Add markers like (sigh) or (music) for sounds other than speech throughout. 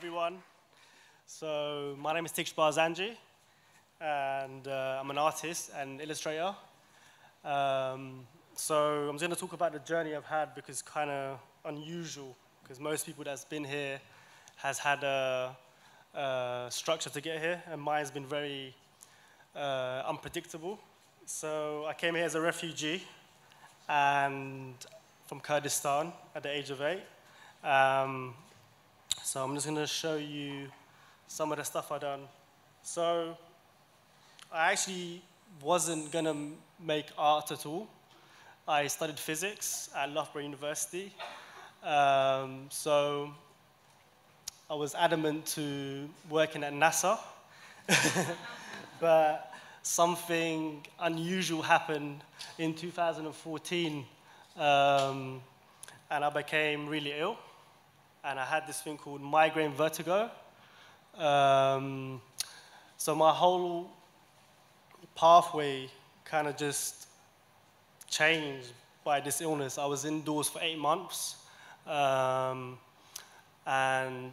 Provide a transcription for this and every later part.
everyone. So, my name is Tishk Barzanji, and uh, I'm an artist and illustrator. Um, so, I'm going to talk about the journey I've had because it's kind of unusual, because most people that's been here has had a, a structure to get here, and mine's been very uh, unpredictable. So, I came here as a refugee and from Kurdistan at the age of eight. Um, so I'm just going to show you some of the stuff I've done. So I actually wasn't going to make art at all. I studied physics at Loughborough University. Um, so I was adamant to working at NASA. (laughs) but something unusual happened in 2014, um, and I became really ill and I had this thing called migraine vertigo. Um, so my whole pathway kind of just changed by this illness. I was indoors for eight months, um, and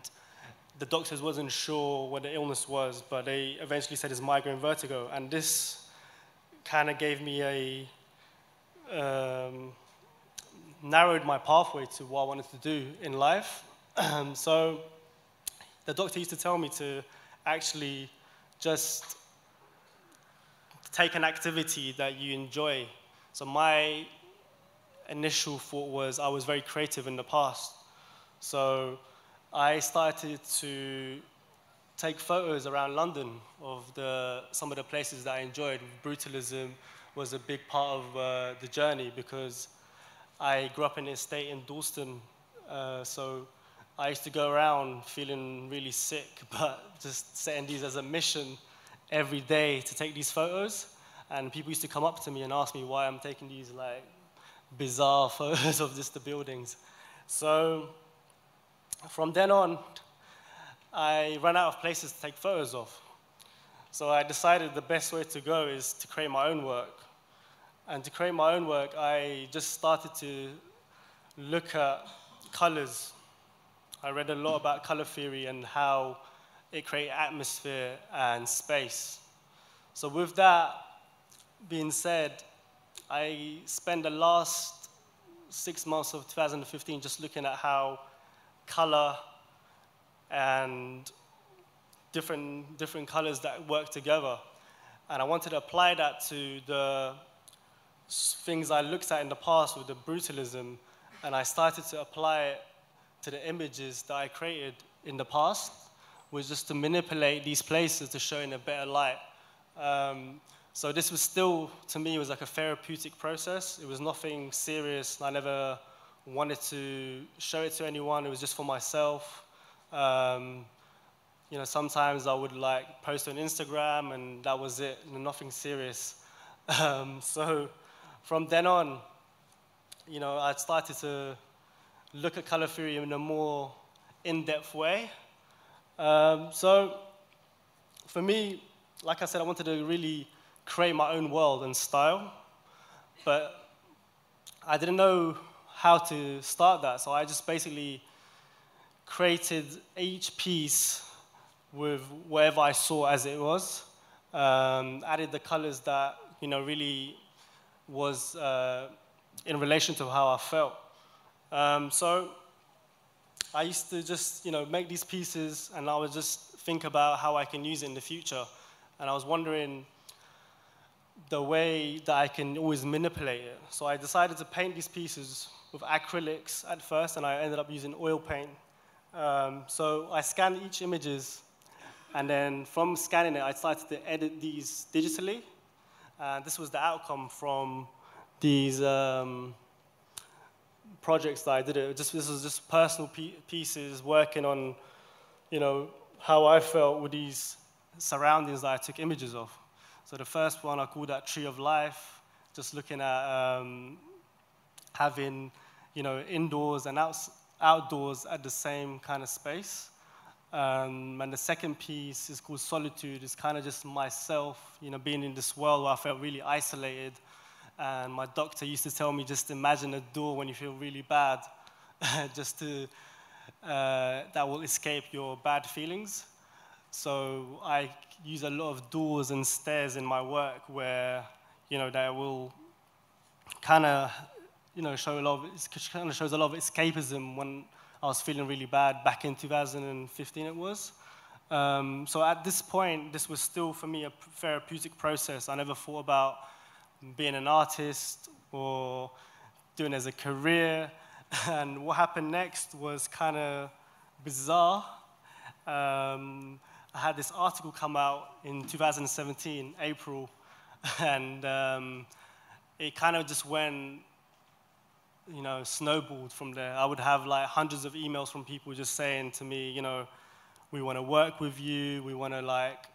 the doctors wasn't sure what the illness was, but they eventually said it's migraine vertigo, and this kind of gave me a um, narrowed my pathway to what I wanted to do in life. (clears throat) So the doctor used to tell me to actually just take an activity that you enjoy. So my initial thought was I was very creative in the past. So I started to take photos around London of the, some of the places that I enjoyed. Brutalism was a big part of uh, the journey because I grew up in an estate in Dalston. Uh, so I used to go around feeling really sick, (laughs) but just setting these as a mission every day to take these photos. And people used to come up to me and ask me why I'm taking these like bizarre (laughs) photos of just the buildings. So from then on, I ran out of places to take photos of. So I decided the best way to go is to create my own work. And to create my own work, I just started to look at colors I read a lot about color theory and how it creates atmosphere and space. So, with that being said, I spent the last six months of 2015 just looking at how color and different, different colors that work together. And I wanted to apply that to the things I looked at in the past with the brutalism, and I started to apply it to the images that I created in the past was just to manipulate these places to show in a better light. Um, so this was still, to me, was like a therapeutic process. It was nothing serious. I never wanted to show it to anyone. It was just for myself. Um, you know, sometimes I would like post on Instagram, and that was it. Nothing serious. (laughs) Um, so from then on, you know, I started to look at color theory in a more in-depth way. Um, so for me, like I said, I wanted to really create my own world and style, but I didn't know how to start that. So I just basically created each piece with whatever I saw as it was, um, added the colors that you know really was uh, in relation to how I felt. Um, so I used to just, you know, make these pieces and I would just think about how I can use it in the future. And I was wondering the way that I can always manipulate it. So I decided to paint these pieces with acrylics at first, and I ended up using oil paint. Um, so I scanned each images, and then from scanning it, I started to edit these digitally. And this was the outcome from these um, projects that I did it. Just this was just personal pieces working on, you know, how I felt with these surroundings that I took images of. So the first one I called that tree of life, just looking at um, having, you know, indoors and outdoors at the same kind of space. Um, and the second piece is called solitude. It's kind of just myself, you know, being in this world where I felt really isolated and my doctor used to tell me just imagine a door when you feel really bad, (laughs) just to uh, that will escape your bad feelings. So I use a lot of doors and stairs in my work where, you know, that will kind of, you know, show a lot of, it kind of shows a lot of escapism when I was feeling really bad back in 2015 it was. Um, so at this point, this was still for me a therapeutic process. I never thought about being an artist or doing as a career. (laughs) And what happened next was kind of bizarre. Um, I had this article come out in 2017, April, (laughs) and um, it kind of just went, you know, snowballed from there. I would have like hundreds of emails from people just saying to me, you know, we want to work with you, we want to like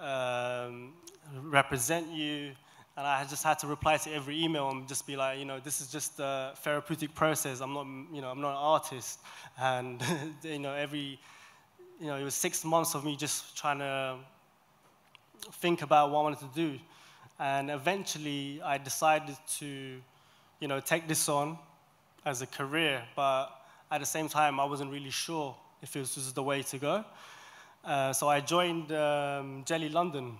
um, represent you. And I just had to reply to every email and just be like, you know, this is just a therapeutic process. I'm not, you know, I'm not an artist. And, (laughs) you know, every, you know, it was six months of me just trying to think about what I wanted to do. And eventually I decided to, you know, take this on as a career. But at the same time, I wasn't really sure if this was the way to go. Uh, so I joined um, Jelly London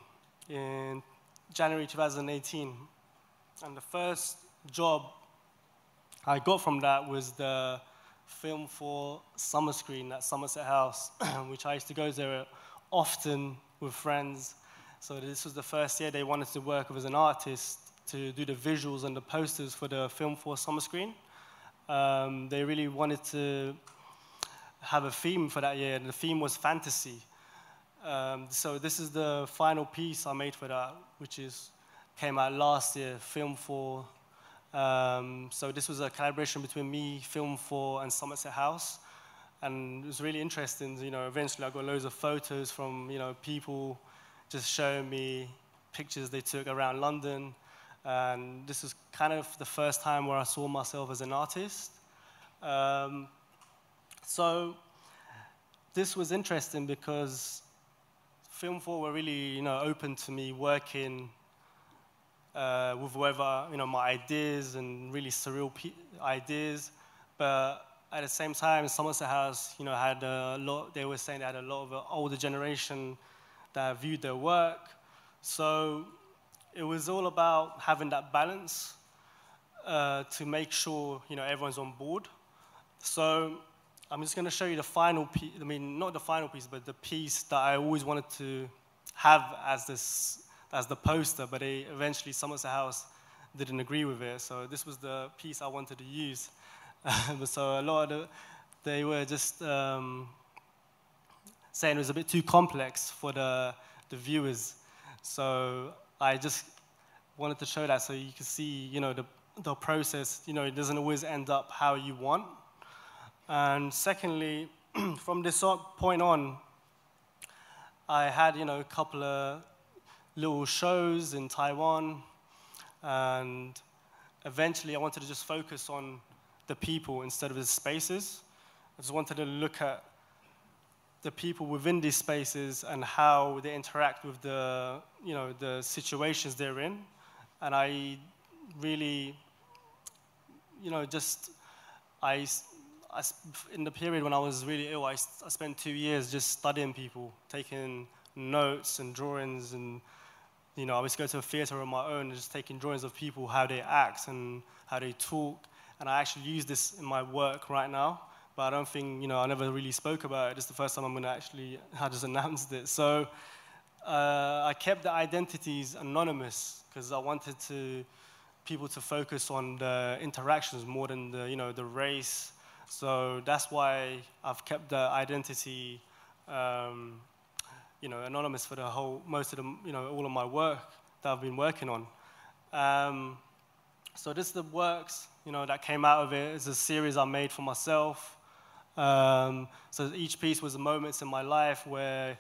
in January 2018. And the first job I got from that was the Film4 Summer Screen at Somerset House, (clears throat) which I used to go there often with friends. So this was the first year they wanted to work with as an artist to do the visuals and the posters for the Film4 Summer Screen. Um, they really wanted to have a theme for that year, and the theme was fantasy. Um, so this is the final piece I made for that, which is came out last year, Film4. Um, so this was a collaboration between me, Film4, and Somerset House, and it was really interesting. You know, eventually I got loads of photos from you know people just showing me pictures they took around London, and this was kind of the first time where I saw myself as an artist. Um, so this was interesting because Film 4 were really, you know, open to me working uh, with whoever, you know, my ideas and really surreal ideas. But at the same time, Somerset House, you know, had a lot, they were saying they had a lot of older generation that viewed their work. So it was all about having that balance uh, to make sure, you know, everyone's on board. So I'm just going to show you the final piece, I mean, not the final piece, but the piece that I always wanted to have as, this, as the poster, but they, eventually Somerset House didn't agree with it. So this was the piece I wanted to use. (laughs) so a lot of the, they were just um, saying it was a bit too complex for the, the viewers. So I just wanted to show that so you can see, you know, the, the process, you know, it doesn't always end up how you want. And secondly, (clears throat) from this point on, I had, you know, a couple of little shows in Taiwan, and eventually I wanted to just focus on the people instead of the spaces. I just wanted to look at the people within these spaces and how they interact with the, you know, the situations they're in. And I really, you know, just, I I, in the period when I was really ill, I, I spent two years just studying people, taking notes and drawings, and you know, I was go to a theater on my own and just taking drawings of people, how they act and how they talk. And I actually use this in my work right now, but I don't think, you know, I never really spoke about it. It's the first time I'm going to actually, I just (laughs) announced it. So uh, I kept the identities anonymous because I wanted to people to focus on the interactions more than the, you know, the race so that's why I've kept the identity, um, you know, anonymous for the whole, most of the, you know, all of my work that I've been working on. Um, so this is the works, you know, that came out of it. It's a series I made for myself. Um, so each piece was moments in my life where,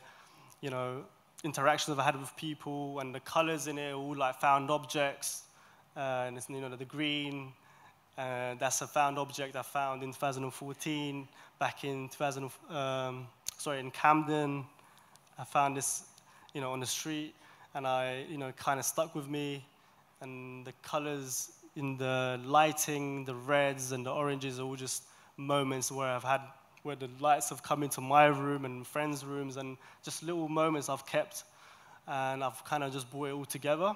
you know, interactions I've had with people, and the colors in it all like found objects. Uh, and it's, you know, the green, uh, that's a found object I found in 2014, back in 2000, um, sorry, in Camden. I found this, you know, on the street, and I, you know, kind of stuck with me. And the colors in the lighting, the reds and the oranges are all just moments where I've had where the lights have come into my room and friends' rooms, and just little moments I've kept, and I've kind of just brought it all together.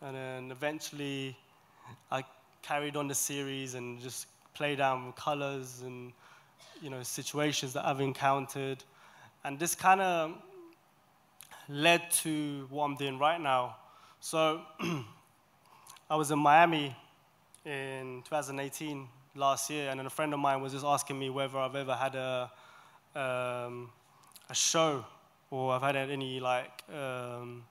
And then eventually, I carried on the series and just played down with colors and you know situations that I've encountered, and this kind of led to what I'm doing right now. So (clears throat) I was in Miami in 2018 last year, and then a friend of mine was just asking me whether I've ever had a um, a show or I've had any like um,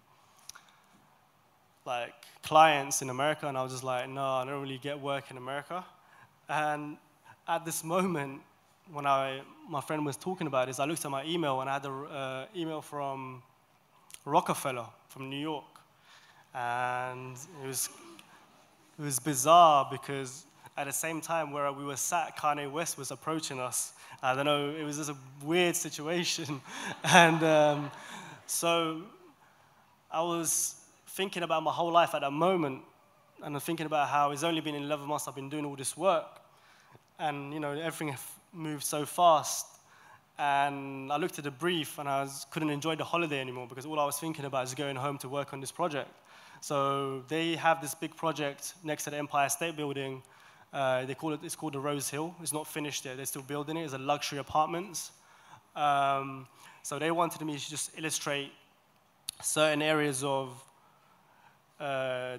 like clients in America, and I was just like, no, I don't really get work in America. And at this moment, when I my friend was talking about this, I looked at my email and I had an uh, email from Rockefeller from New York, and it was it was bizarre because at the same time where we were sat, Kanye West was approaching us. I don't know, it was just a weird (laughs) situation. and um, so I was thinking about my whole life at that moment, and I'm thinking about how it's only been 11 months I've been doing all this work. And, you know, everything moved so fast. And I looked at the brief and I was, couldn't enjoy the holiday anymore because all I was thinking about is going home to work on this project. So they have this big project next to the Empire State Building uh, they call it, it's called the Rose Hill. It's not finished yet. They're still building it. It's a luxury apartments. Um, so they wanted me to just illustrate certain areas of uh,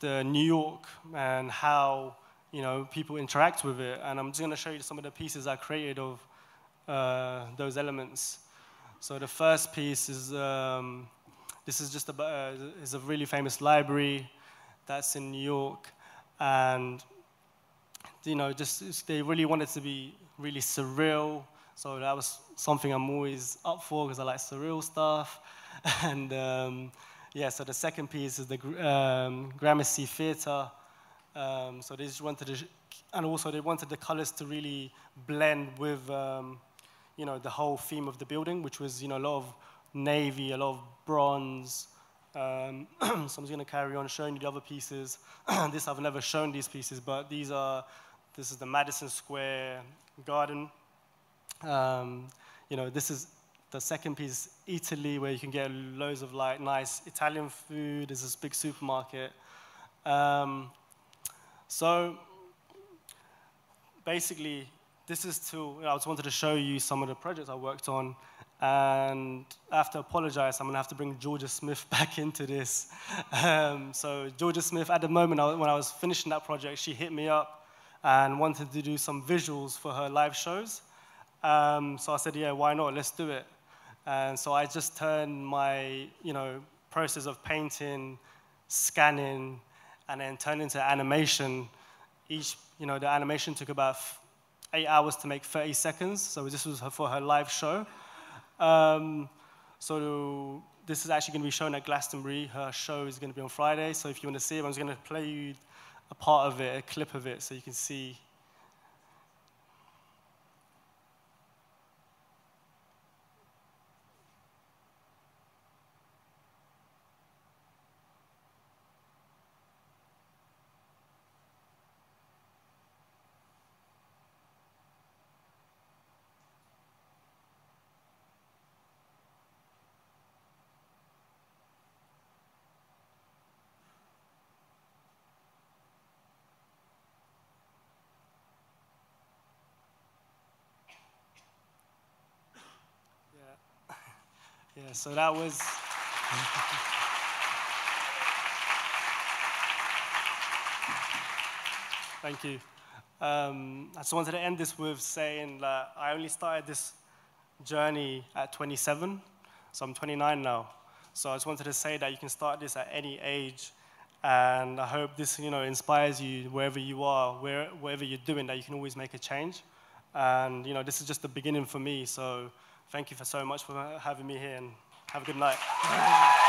the New York and how you know people interact with it. And I'm just going to show you some of the pieces I created of uh, those elements. So the first piece is um, this is just a, uh, is a really famous library that's in New York, and you know, just they really wanted to be really surreal. So that was something I'm always up for because I like surreal stuff. (laughs) And um, yeah, so the second piece is the um, Gramercy Theatre. Um, so they just wanted to, and also they wanted the colors to really blend with, um, you know, the whole theme of the building, which was, you know, a lot of navy, a lot of bronze. Um, (clears throat) so I'm just going to carry on showing you the other pieces. (clears throat) this I've never shown these pieces, but these are this is the Madison Square Garden. Um, you know, this is the second piece, Eataly, where you can get loads of like nice Italian food. There's this big supermarket. Um, so basically, this is to, I just wanted to show you some of the projects I worked on. And I have to apologize, I'm gonna have to bring Jorja Smith (laughs) back into this. Um, so Jorja Smith, at the moment when I was finishing that project, she hit me up and wanted to do some visuals for her live shows. Um, so I said, yeah, why not? Let's do it. And so I just turned my, you know, process of painting, scanning, and then turned into animation. Each, you know, the animation took about eight hours to make 30 seconds. So this was for her live show. Um, so this is actually going to be shown at Glastonbury. Her show is going to be on Friday. So if you want to see it, I'm just going to play you a part of it, a clip of it, so you can see Yeah, so that was. Thank you. Um, I just wanted to end this with saying that I only started this journey at 27, so I'm 29 now. So I just wanted to say that you can start this at any age, and I hope this, you know, inspires you wherever you are, where, wherever you're doing, that you can always make a change. And you know, this is just the beginning for me. So thank you for so much for having me here and have a good night. (laughs)